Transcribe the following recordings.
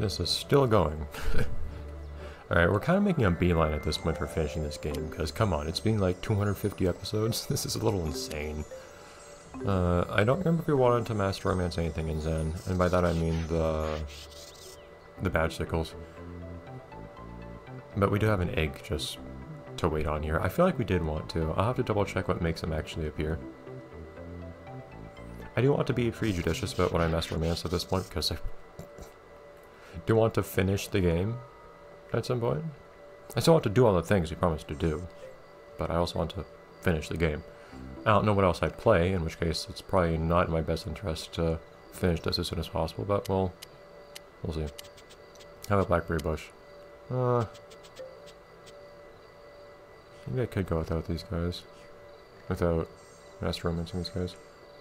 This is still going. Alright, we're kind of making a beeline at this point for finishing this game, because come on, it's been like 250 episodes. This is a little insane. Uh, I don't remember if we wanted to master romance anything in Zen, and by that I mean the the Badgesicles. But we do have an egg just to wait on here. I feel like we did want to. I'll have to double check what makes them actually appear. I do want to be pretty judicious about when I master romance at this point, because I do want to finish the game at some point. I still want to do all the things we promised to do, but I also want to finish the game. I don't know what else I'd play, in which case it's probably not in my best interest to finish this as soon as possible, but we'll, we'll see. How about Blackberry Bush? Uh, maybe I could go without these guys. Without Master Romancing these guys.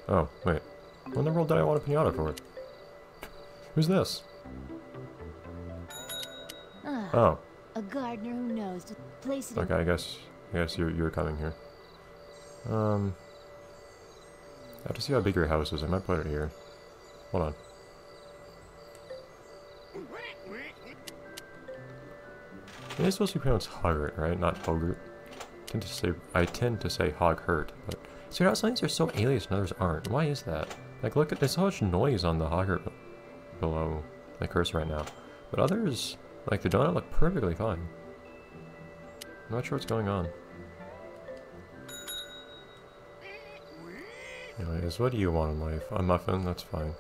Oh, wait. What in the world did I want a pinata for? Who's this? Ah, Oh, a gardener who knows to place it okay, I guess, I guess you're, you're coming here. Um, I have to see how big your house is. I might put it here. Hold on. It is supposed to be pronounced Hoggart, right? Not Hogart. I tend to say I tend to say Hog Hurt, but see how some things are so alias and others aren't. Why is that? Like look at there's so much noise on the Hoggart below the cursor right now. But others, like the Doenut look perfectly fine. I'm not sure what's going on. Anyways, what do you want in life? A muffin? That's fine.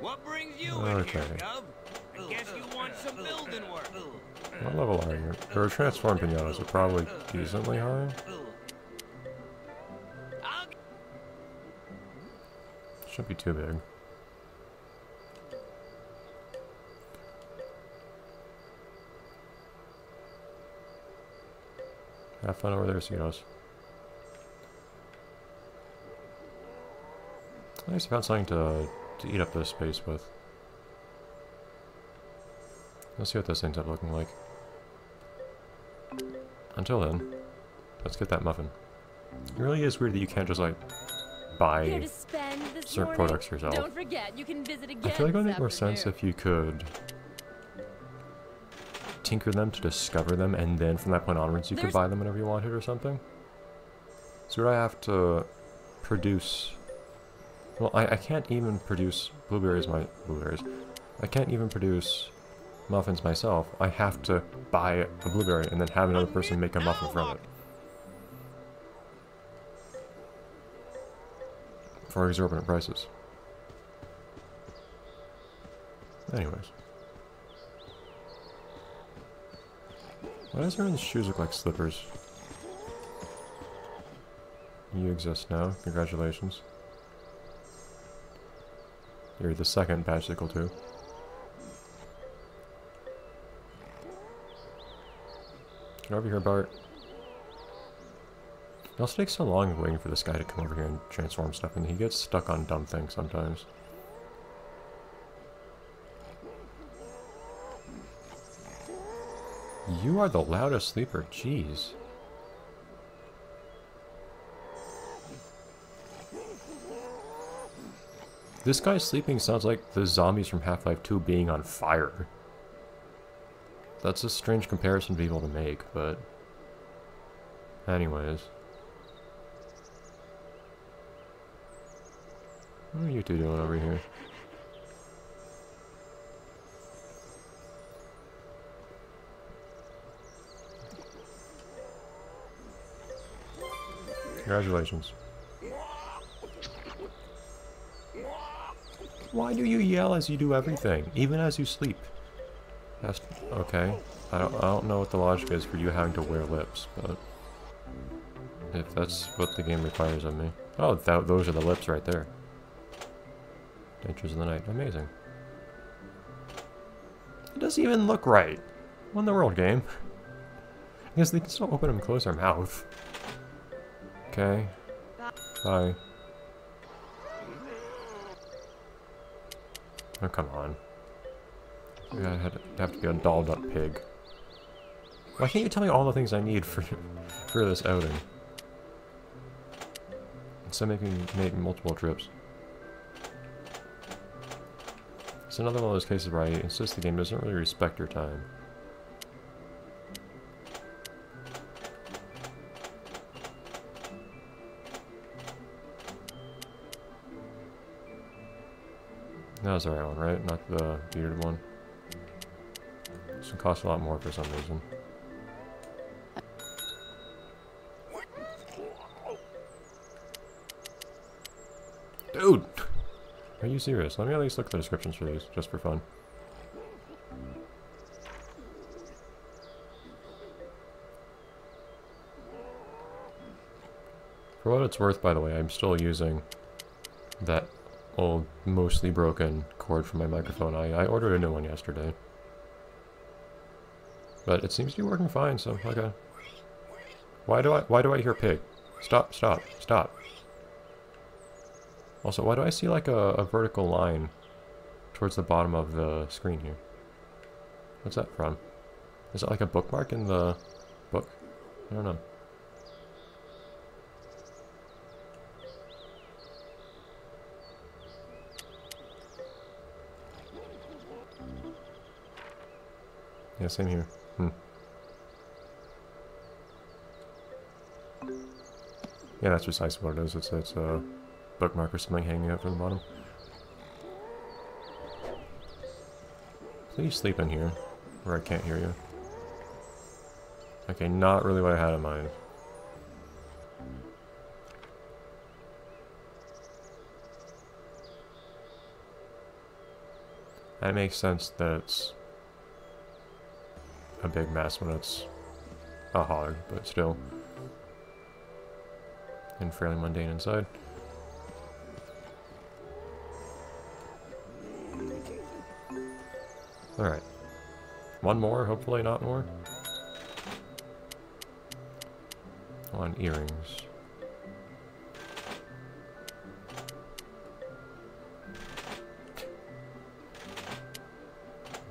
What brings you Okay. in here? I guess you want some building work. What level are you? Your transform pinatas are probably decently high. Shouldn't be too big. Have fun over there, Ceos. At least I found something to, to eat up this space with. Let's see what this ends up looking like. Until then, let's get that muffin. It really is weird that you can't just like buy certain morning? products yourself. Don't forget, you can visit again. I feel like it would make more sense if you could tinker them to discover them, and then from that point onwards you could buy them whenever you wanted or something. So would I have to produce... Well, I, I can't even produce blueberries my... blueberries. I can't even produce muffins myself. I have to buy a blueberry and then have another person make a muffin from it. For exorbitant prices. Anyways. Why does everyone's shoes look like slippers? You exist now. Congratulations. You're the second Badgesicle too. Get over here, Bart. It also takes so long waiting for this guy to come over here and transform stuff, and he gets stuck on dumb things sometimes. You are the loudest sleeper, jeez. This guy sleeping sounds like the zombies from Half-Life 2 being on fire. That's a strange comparison to be able to make, but... Anyways. What are you two doing over here? Congratulations. Why do you yell as you do everything, even as you sleep? That's okay. I don't, I don't know what the logic is for you having to wear lips, but if that's what the game requires of me. Oh, that, those are the lips right there. Dangers of the Night. Amazing. It doesn't even look right. What in the world, game? I guess they can still open and close their mouth. Okay. Bye. Oh, come on. I had have to be a dolled up pig. Why can't you tell me all the things I need for for this outing? Instead of making make multiple trips. It's another one of those cases where I insist the game doesn't really respect your time. That was the right one, right? Not the bearded one. This one costs a lot more for some reason. Serious? Let me at least look at the descriptions for these, just for fun. For what it's worth, by the way, I'm still using that old, mostly broken cord from my microphone. I, I ordered a new one yesterday. But it seems to be working fine, so okay. Uh, why do I why do I hear pig? Stop, stop, stop. Also, why do I see like a, a vertical line towards the bottom of the screen here? What's that from? Is it like a bookmark in the book? I don't know. Yeah, same here. Hmm. Yeah, that's precisely what it is. It's, it's a bookmark or something hanging out from the bottom. Please sleep in here, where I can't hear you. Okay, not really what I had in mind. That makes sense that it's a big mess when it's uh, a hog, but still. And fairly mundane inside. Alright. One more, hopefully not more. On earrings.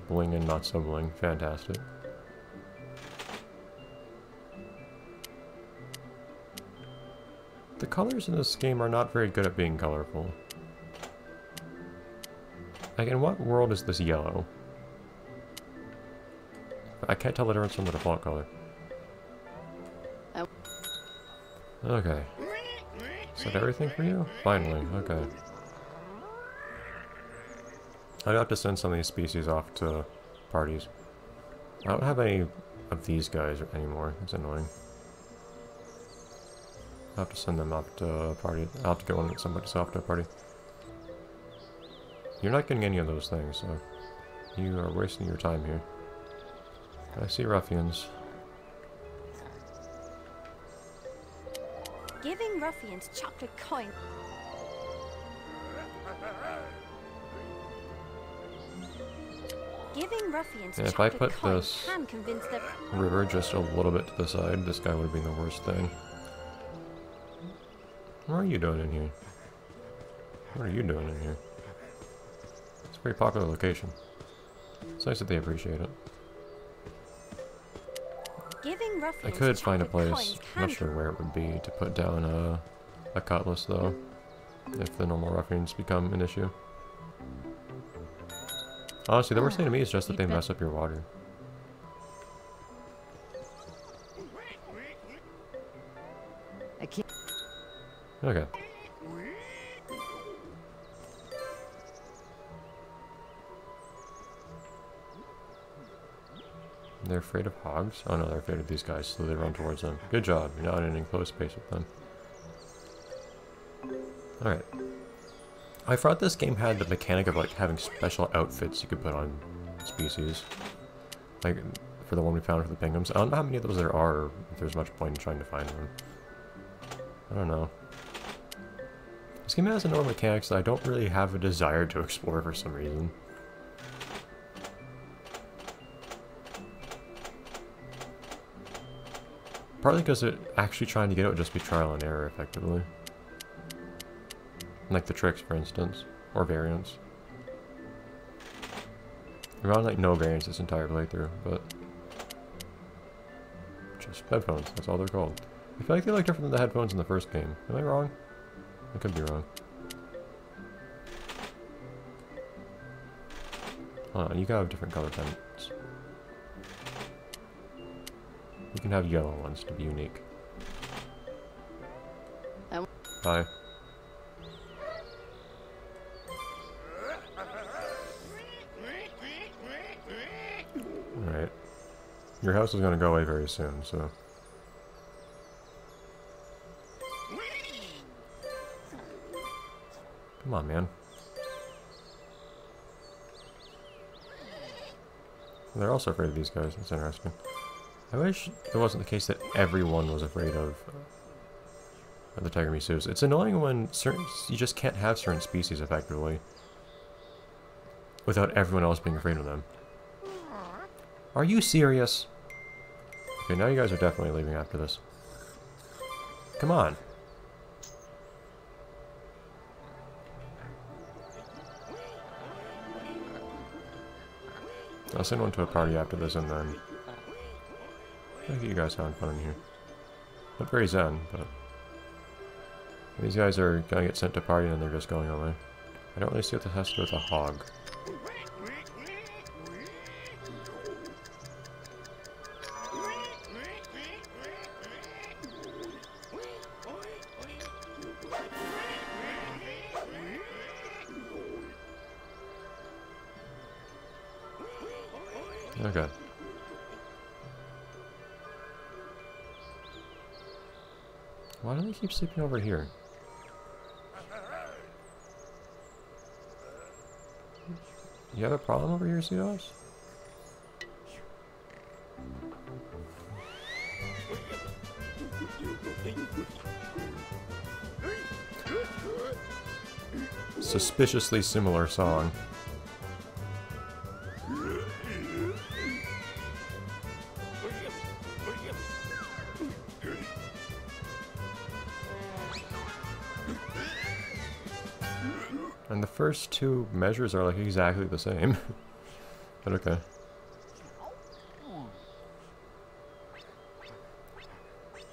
Bling and not so bling. Fantastic. The colors in this game are not very good at being colorful. Like, in what world is this yellow? I can't tell the difference from the default color. Oh. Okay. Is that everything for you? Finally, okay. I'd have to send some of these species off to parties. I don't have any of these guys anymore. It's annoying. I'll have to send them off to a party. I'll have to go and somebody's off to a party. You're not getting any of those things, so you are wasting your time here. I see ruffians. Giving ruffians chocolate coin. Giving ruffians Yeah, if I put this can convince them. River just a little bit to the side, this guy would been the worst thing. What are you doing in here? What are you doing in here? It's a very popular location. It's nice that they appreciate it. Giving I could find a place, I'm not sure where it would be, to put down a, a cutlass though. If the normal ruffians become an issue. Honestly, the worst thing to me is just that they mess up your water. Okay. They're afraid of hogs? Oh no, they're afraid of these guys, so they run towards them. Good job, you're not in any close space with them. Alright. I thought this game had the mechanic of like having special outfits you could put on species. Like, for the one we found for the penguins. I don't know how many of those there are, or if there's much point in trying to find one. I don't know. This game has a of mechanics that I don't really have a desire to explore for some reason. Partly because it actually trying to get it would just be trial and error, effectively. Like the tricks, for instance. Or variants. Gone like no variants this entire playthrough, but... Just headphones, that's all they're called. I feel like they look different than the headphones in the first game. Am I wrong? I could be wrong. Hold on, you can have different color pennants. You can have yellow ones to be unique. I- Hi. Alright. Your house is gonna go away very soon, so... Come on, man. They're also afraid of these guys. That's interesting. I wish it wasn't the case that everyone was afraid of, the Tigermisus. It's annoying when certain you just can't have certain species effectively without everyone else being afraid of them. Are you serious? Okay, now you guys are definitely leaving after this. Come on. I'll send one to a party after this and then... I think you guys having fun in here. Not very zen, but... These guys are gonna get sent to party and they're just going away. I don't really see what this has to do with a hog. Okay. Why do they keep sleeping over here? You have a problem over here, Seahawks? Suspiciously similar song. First two measures are like exactly the same. but okay.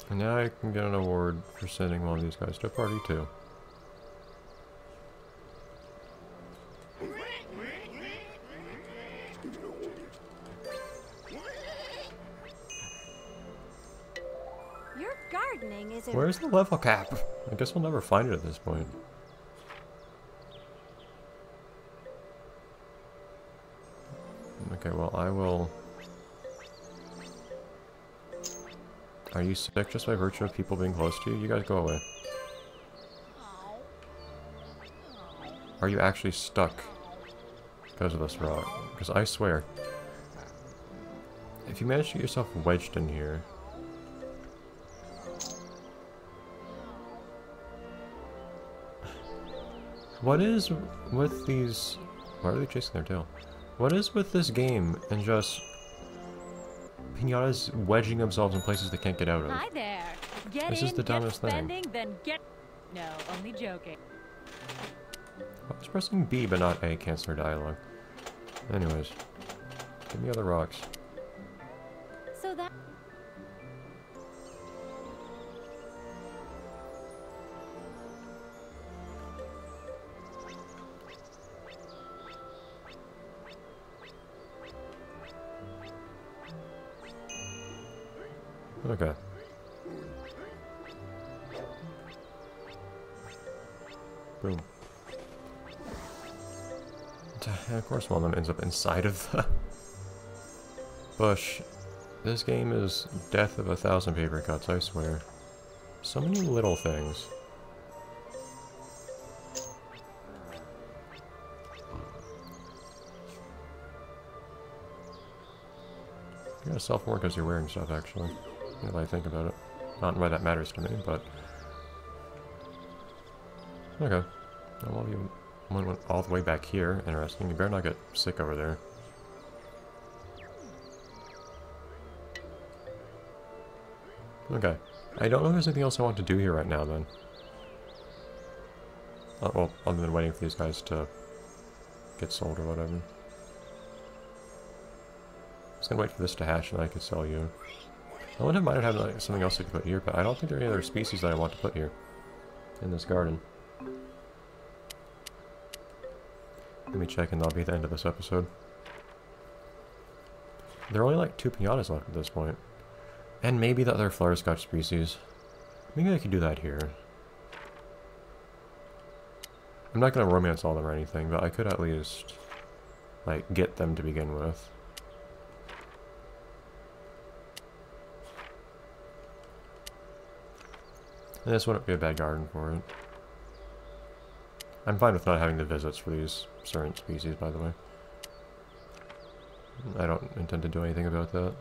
And now I can get an award for sending one of these guys to a party too. Your gardening is Where's the level cap? I guess we'll never find it at this point. Are you sick just by virtue of people being close to you? You guys go away. Are you actually stuck because of this rock? Because I swear, if you manage to get yourself wedged in here, What is with these... Why are they chasing their tail? What is with this game and just... Pinatas wedging themselves in places they can't get out of? Hi there. Get This in, is the dumbest thing. spending, then get. No, only joking. I was pressing B but not A, her dialogue. Anyways. Give me other rocks. So that. Okay. Boom. Of course one of them ends up inside of the bush. This game is death of a thousand paper cuts, I swear. So many little things. You're gonna self more because you're wearing stuff, actually. Now that I think about it. Not why that matters to me, but... Okay. Well, you one went all the way back here. Interesting. You better not get sick over there. Okay. I don't know if there's anything else I want to do here right now, then. Uh, well, other than waiting for these guys to get sold or whatever. i Just gonna wait for this to hatch and I can sell you. I wouldn't minded having like, something else I could put here, but I don't think there are any other species that I want to put here. In this garden. Let me check and that'll be the end of this episode. There are only like two pianos left at this point. And maybe the other Flutterscotch species. Maybe I could do that here. I'm not gonna romance all of them or anything, but I could at least, like, get them to begin with. This wouldn't be a bad garden for it. I'm fine with not having the visits for these certain species, by the way. I don't intend to do anything about that.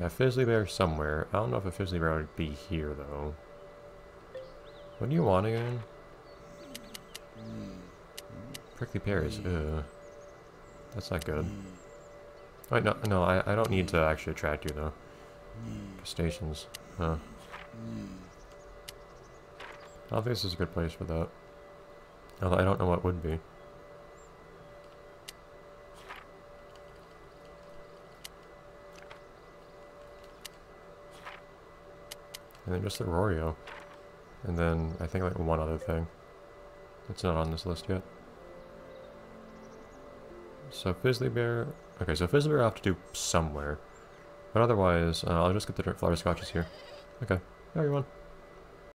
Yeah, Fizzlybear somewhere. I don't know if a Fizzlybear would be here, though. What do you want again? Prickly pears, ugh. That's not good. Wait, no, no, I, I don't need to actually attract you, though. Mm. Crustaceans, huh. I don't think this is a good place for that. Although I don't know what would be. And then just the Roario. And then I think like one other thing. That's not on this list yet. So Fizzlybear... Okay, so Fizzlybear I have to do somewhere. But otherwise, uh, I'll just get the dirt Flutterscotches here. Okay, everyone.